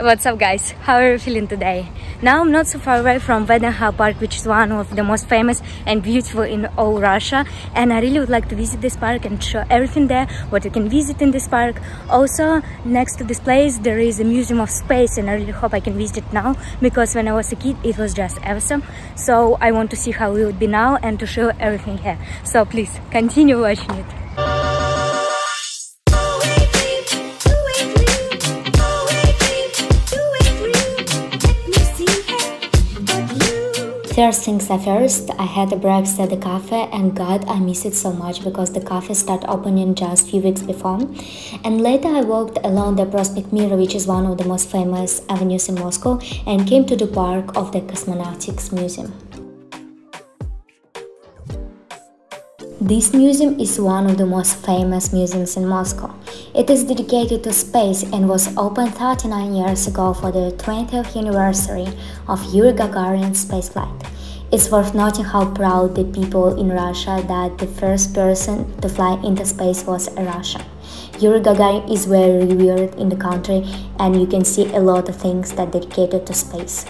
What's up guys? How are you feeling today? Now I'm not so far away from VDNKh Park which is one of the most famous and beautiful in all Russia and I really would like to visit this park and show everything there what you can visit in this park. Also next to this place there is a museum of space and I really hope I can visit it now because when I was a kid it was just awesome so I want to see how it would be now and to show everything here. So please continue watching it. First things first, I had a breakfast at the cafe and God, I miss it so much because the cafe started opening just few weeks before. And later I walked along the Prospect Mira, which is one of the most famous avenues in Moscow, and came to the park of the Cosmonautics Museum. This museum is one of the most famous museums in Moscow. It is dedicated to space and was opened 39 years ago for the 20th anniversary of Yuri Gagarin's spaceflight. It's worth noting how proud the people in Russia that the first person to fly into space was a Russian. Yuri Gagarin is very revered in the country and you can see a lot of things that dedicated to space.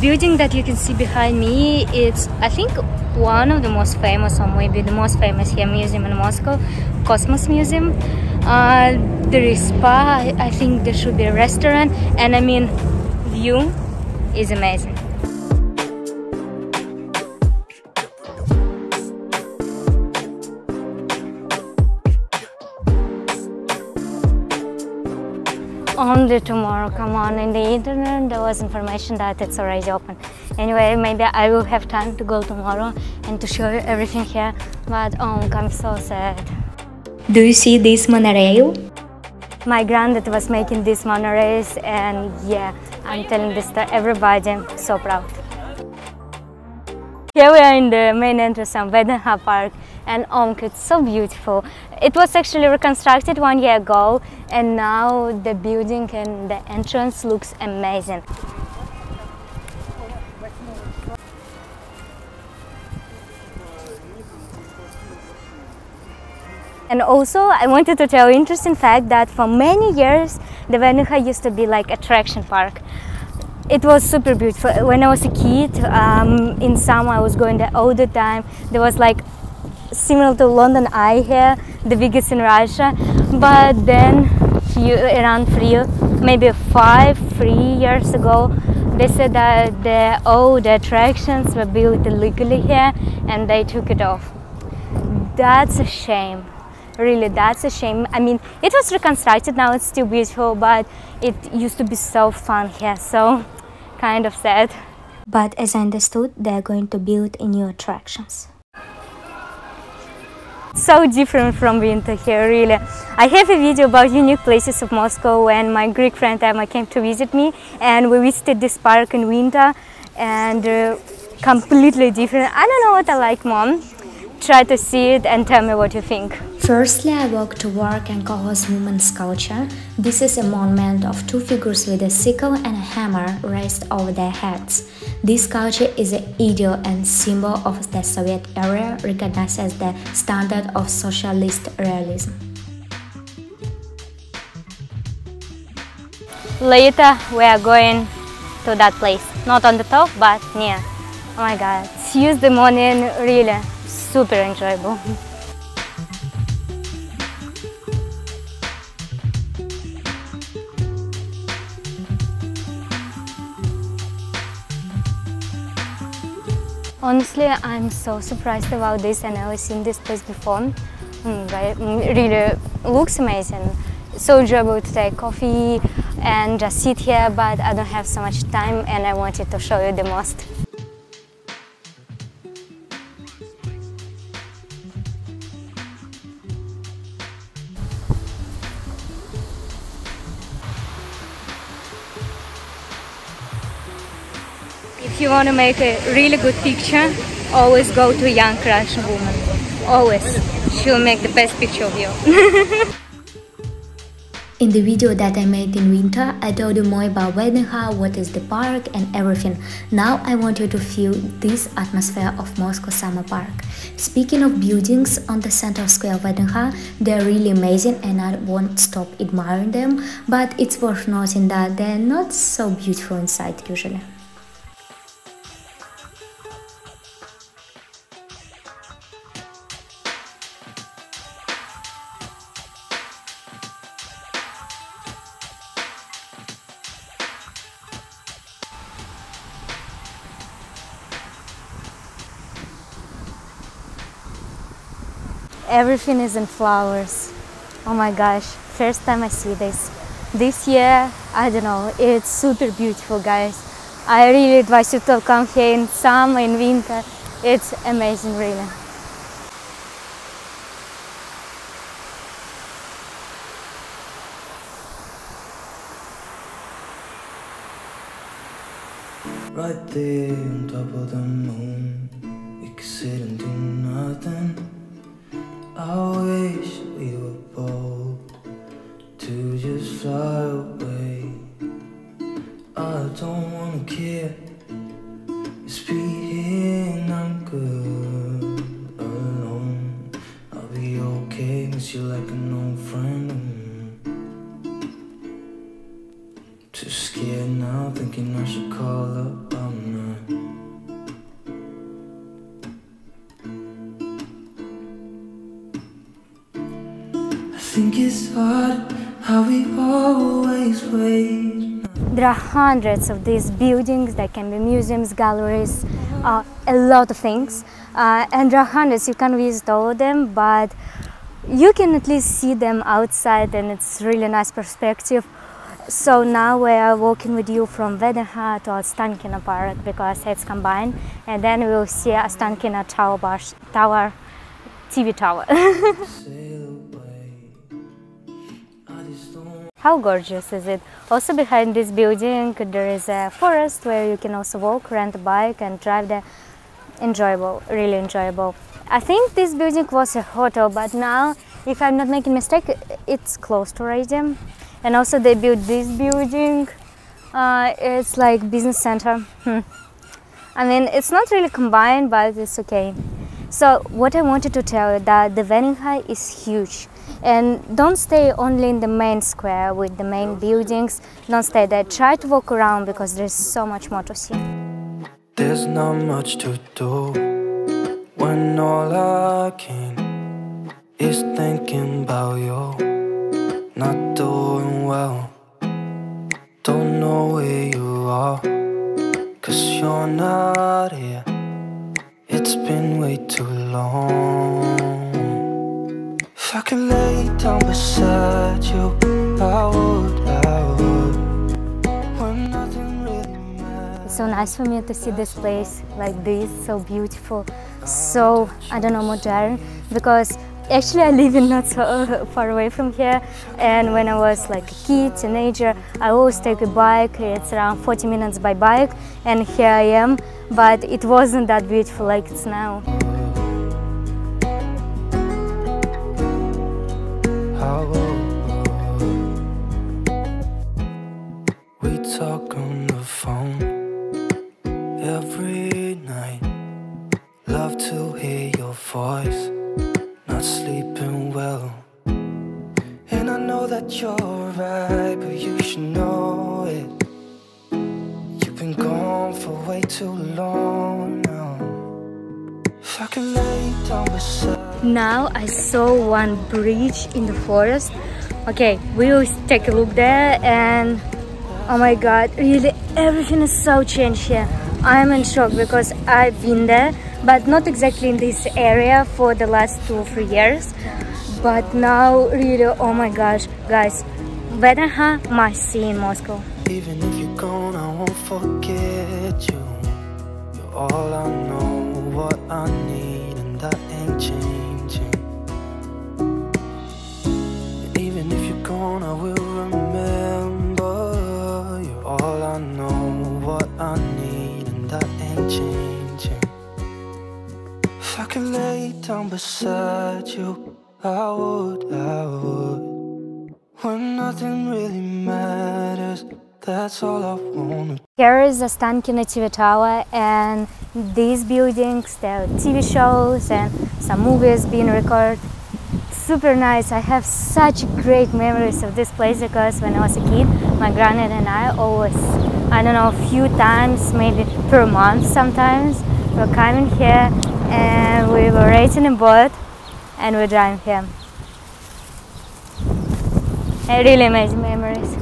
Building that you can see behind me it's i think one of the most famous or maybe the most famous here museum in moscow cosmos museum. Uh, there is spa i think there should be a restaurant and i mean view is amazing only tomorrow. Come on in the internet there was information that it's already open. Anyway maybe i will have time to go tomorrow and to show you everything here but oh i'm so sad. Do you see this monorail? My granddad was making these monorails and yeah i'm telling this to everybody I'm so proud. Here we are in the main entrance of VDNKh Park and Omk, it's so beautiful. It was actually reconstructed one year ago and now the building and the entrance looks amazing. And also, I wanted to tell interesting fact that for many years, the VDNKh used to be like attraction park it was super beautiful. When I was a kid, um, in summer I was going there all the time. There was like similar to London Eye here, the biggest in Russia. But then, few, around three, maybe five, three years ago, they said that the, all the attractions were built illegally here and they took it off. That's a shame. Really, that's a shame. I mean, it was reconstructed now, it's still beautiful, but it used to be so fun here. So kind of sad. But as I understood, they're going to build new attractions. So different from winter here, really. I have a video about unique places of Moscow when my Greek friend Emma came to visit me and we visited this park in winter and uh, completely different. I don't know what I like, mom. Try to see it and tell me what you think. Firstly, I walked to Worker and Kolkhoz woman sculpture. This is a monument of two figures with a sickle and a hammer raised over their heads. This sculpture is an ideal and symbol of the Soviet era, recognized as the standard of socialist realism. Later, we are going to that place. Not on the top, but near. Oh my god, Tuesday morning, really super enjoyable. Honestly, I'm so surprised about this. I never seen this place before. Mm, mm, really looks amazing. So enjoyable to take coffee and just sit here, but I don't have so much time and I wanted to show you the most. You want to make a really good picture, always go to a young Russian woman. Always. She'll make the best picture of you. In the video that I made in winter, I told you more about Vdnh, what is the park and everything. Now I want you to feel this atmosphere of Moscow Summer Park. Speaking of buildings on the center square of Vdnh, they're really amazing and I won't stop admiring them, but it's worth noting that they're not so beautiful inside usually. Everything is in flowers. Oh my gosh first time i see this. This year i don't know it's super beautiful guys. I really advise you to come here in summer in winter. It's amazing really. Right there on top of the moon, we could sit and do nothing. I wish we were bold to just fly away. Hundreds of these buildings that can be museums, galleries, uh, a lot of things. Uh, and there are hundreds, you can't visit all of them, but you can at least see them outside and it's really nice perspective. So now we are walking with you from Vdnh to Ostankino Park because it's combined and then we will see Ostankino Tower, tower TV tower. How gorgeous is it? Also behind this building there is a forest where you can also walk, rent a bike and drive there. Enjoyable, really enjoyable. I think this building was a hotel, but now, if I'm not making mistake, it's closed already. And also they built this building. Uh, it's like business center. Hmm. I mean, it's not really combined, but it's okay. So what I wanted to tell you that the Vdnh is huge and don't stay only in the main square with the main buildings. Don't stay there. Try to walk around because there's so much more to see. There's not much to do when all I can is thinking about you. Not doing well. Don't know where you are cause you're not here. It's been way too long lay down beside you, I would, I would. Really. It's so nice for me to see this place like this, so beautiful, so, I don't know, modern, because actually I live in not so far away from here and when I was like a kid, teenager, I always take a bike, it's around 40 minutes by bike and here I am, but it wasn't that beautiful like it's now. Oh, oh, oh. talk on the phone every night. Love to hear your voice, not sleeping well. And I know that you're right, but you should know it. You've been gone for way too long now. If I could lay down beside. Now I saw one bridge in the forest. Okay, we will take a look there and Oh my god, really everything is so changed here. I am in shock because I've been there, but not exactly in this area for the last two or three years. But now, really, oh my gosh, guys, Vdnh must see in Moscow. Even if you're gone, I won't forget you. You're all I know, what I need, and that ain't changing. Down beside you, I would, I would. When nothing really matters, That's all I wanna. Here is the Ostankino TV Tower and these buildings, there are TV shows and some movies being recorded. Super nice. I have such great memories of this place because when I was a kid, my granddad and I always, I don't know, a few times, maybe per month sometimes, we're coming here and we were racing a boat and we're driving here. Uh, really amazing memories.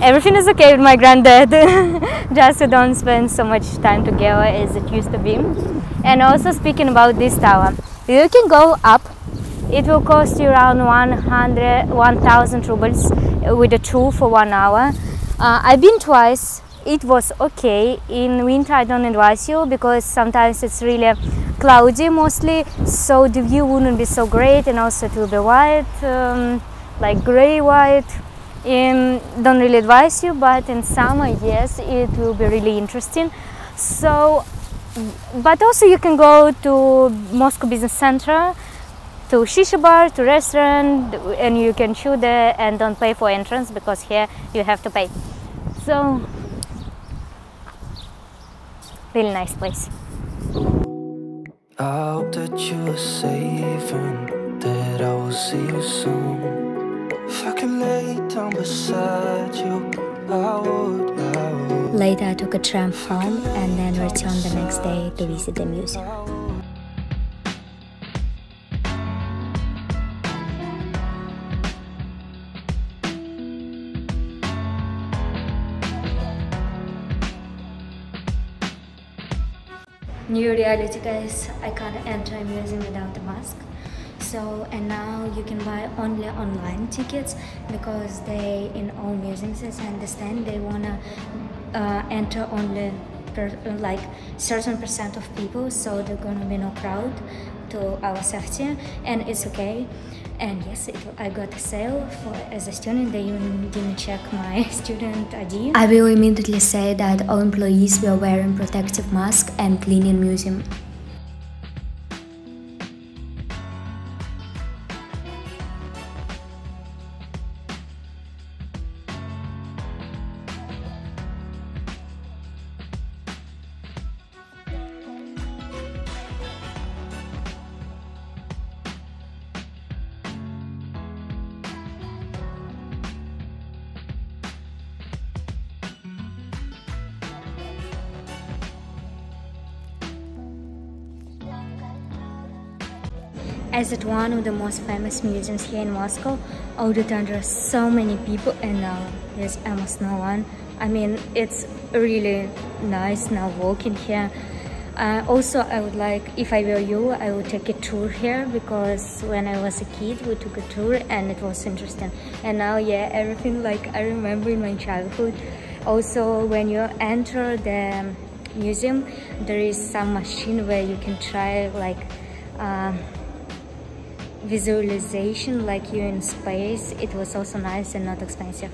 Everything is okay with my granddad, just we don't spend so much time together as it used to be. And also speaking about this tower, you can go up. It will cost you around 100, 1000 rubles with a tour for one hour. Uh, I've been twice. It was okay. In winter, I don't advise you because sometimes it's really cloudy mostly, so the view wouldn't be so great, and also it will be white. Um, like gray white. Um, don't really advise you but in summer yes it will be really interesting. So but also you can go to moscow business center to shisha bar to restaurant and you can shoot there and don't pay for entrance because here you have to pay. So really nice place I hope that you are safe and that I will see you soon. If I could lay down beside you, I would, I would. later i took a tram home and then returned the next day to visit the museum new reality guys. I can't enter a museum without a mask. So and now you can buy only online tickets because they in all museums as i understand they wanna uh, enter only per, like certain percent of people so there's gonna be no crowd to our safety and it's okay. And yes it, i got a sale for as a student they even didn't check my student id i will immediately say that all employees were wearing protective masks and cleaning museum As at one of the most famous museums here in Moscow, time there are so many people and now there's almost no one. I mean, it's really nice now walking here. Uh, also, I would like, if I were you, I would take a tour here because when I was a kid, we took a tour and it was interesting. And now, yeah, everything like I remember in my childhood. Also, when you enter the museum, there is some machine where you can try like um, visualization like you in space it was also nice and not expensive.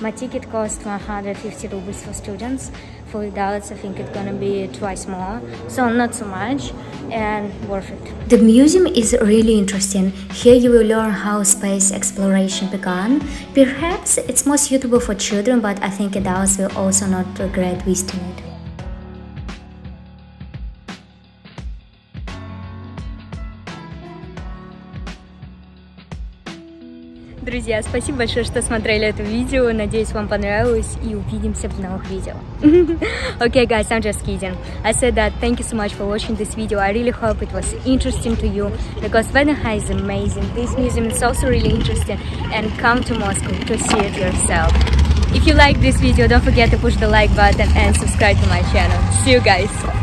My ticket cost 150 rubles for students. For adults i think it's gonna be twice more. So not so much and worth it. The museum is really interesting. Here you will learn how space exploration began. Perhaps it's more suitable for children but i think adults will also not regret visiting it Друзья, спасибо большое, что смотрели это видео. Надеюсь, вам понравилось. И увидимся в новых видео. okay, guys, I'm just kidding. I said that thank you so much for watching this video. I really hope it was interesting to you because Veneha is amazing. This museum is also really interesting. And come to Moscow to see it yourself. If you like this video, don't forget to push the like button and subscribe to my channel. See you guys.